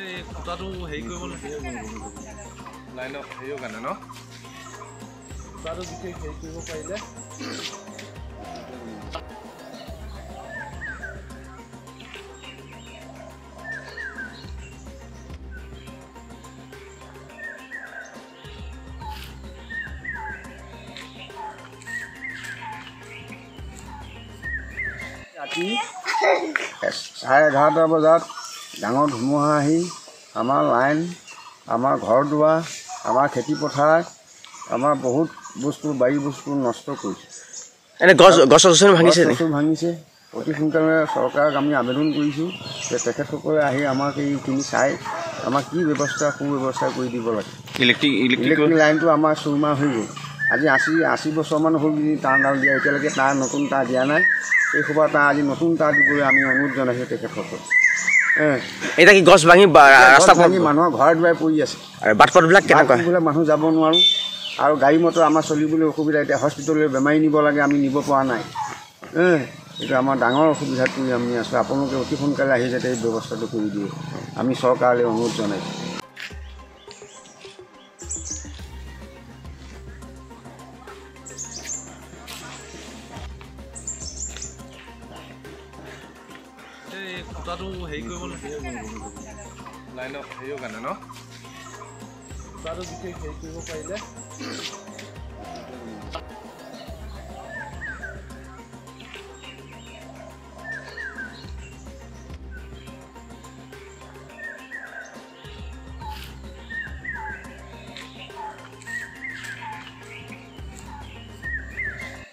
এই খুটাটো হেৰি কৰিব লাইনত হেৰিৰ কাৰণে ন? খুটাটো বিশেষ হেৰি কৰিব পাৰিলে। ৰাতি। চাৰে এঘাৰটা বজাত ডাঙৰ ধুমুহা আহি আমাৰ লাইন আমাৰ ঘৰ দুৱাৰ আমাৰ খেতি পথাৰ আমাৰ বহুত বস্তু বাৰী বস্তু নষ্ট কৰিছে। এনে গছ গছ গছনি ভাঙিছে ভাঙিছে। অতি সোনকালে চৰকাৰক আমি আবেদন কৰিছোঁ যে তেখেতসকলে আহি আমাক এইখিনি চাই আমাক কি ব্যৱস্থা সু ব্যৱস্থা কৰি দিব লাগে। ইলেক্ট্ৰিক ইলেক্ট্ৰিক লাইনটো আমাৰ চৌমাহ হৈ গ'ল। আজি আশী আশী বছৰমান হ'ল যদি তাঁৰডাল দিয়া এতিয়ালৈকে তাৰ নতুন তাঁৰ দিয়া নাই। এই সোপা তাঁৰ আজি নতুন তাঁৰ দিবলৈ আমি অনুৰোধ জনাইছোঁ তেখেতসকলক। এতিয়া কি গছ ভাঙি ৰাস্তা ভাঙি মানুহৰ ঘৰে দুৱাৰে পৰি আছে। আৰু বাট পথবিলাক কেনেকুৱা মানুহ যাব নোৱাৰোঁ। আৰু গাড়ী মটৰ আমাৰ চলিবলৈ অসুবিধা এতিয়া হস্পিটেললৈ বেমাৰী নিব লাগে আমি নিব পৰা নাই। এইটো আমাৰ ডাঙৰ অসুবিধাত পৰি আমি আছোঁ। আপোনালোকে অতি সোনকালে আহি যাতে এই ব্যৱস্থাটো কৰি দিয়ে। আমি চৰকাৰলৈ অনুৰোধ জনাইছোঁ। খুটাটো হেৰি কৰিব লাগে লাইনত হেৰিৰ কাৰণে ন? খুটাটো বিশেষ হেৰি কৰিব পাৰিলে।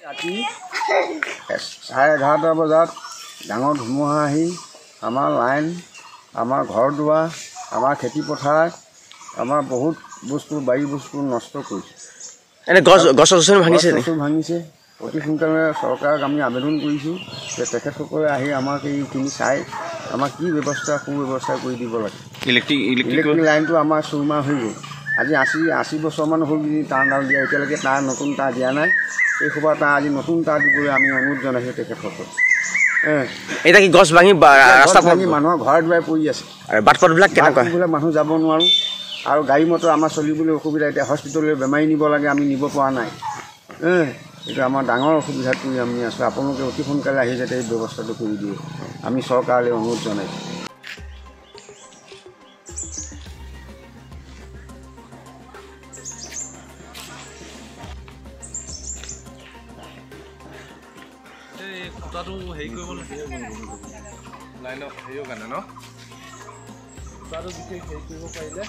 ৰাতি। চাৰে এঘাৰটা বজাত ডাঙৰ ধুমুহা আহি আমাৰ লাইন আমাৰ ঘৰ দুৱাৰ আমাৰ খেতি পথাৰ আমাৰ বহুত বস্তু বাৰী বস্তু নষ্ট কৰিছে। এনে গছ গছ গছনি ভাঙিছে ভাঙিছে। অতি সোনকালে চৰকাৰক আমি আবেদন কৰিছোঁ যে তেখেতসকলে আহি আমাক এইখিনি চাই আমাক কি ব্যৱস্থা সু ব্যৱস্থা কৰি দিব লাগে। ইলেক্ট্ৰিক ইলেক্ট্ৰিক লাইনটো আমাৰ চৌমাহ হৈ গ'ল। আজি আশী আশী বছৰমান হ'ল যদি তাঁৰডাল দিয়া এতিয়ালৈকে তাৰ নতুন তাঁৰ দিয়া নাই। এই সোপা তাঁৰ আজি নতুন তাঁৰ দিবলৈ আমি অনুৰোধ জনাইছোঁ তেখেতসকলক। এতিয়া কি গছ ভাঙি ৰাস্তা ভাঙি মানুহৰ ঘৰে দুৱাৰে পৰি আছে। আৰু বাট পথবিলাক কেনেকুৱা? মানুহ যাব নোৱাৰোঁ। আৰু গাড়ী মটৰ আমাৰ চলিবলৈ অসুবিধা এতিয়া হস্পিটেললৈ বেমাৰী নিব লাগে আমি নিব পৰা নাই। এইটো আমাৰ ডাঙৰ অসুবিধাত পৰি আমি আছোঁ। আপোনালোকে অতি সোনকালে আহি যাতে এই ব্যৱস্থাটো কৰি দিয়ে। আমি চৰকাৰলৈ অনুৰোধ জনাইছোঁ। এই খুটাটো হেৰি কৰিব লাগে। লাইনত হেৰিৰ কাৰণে ন? খুটাটো বিশেষ হেৰি কৰিব পাৰিলে।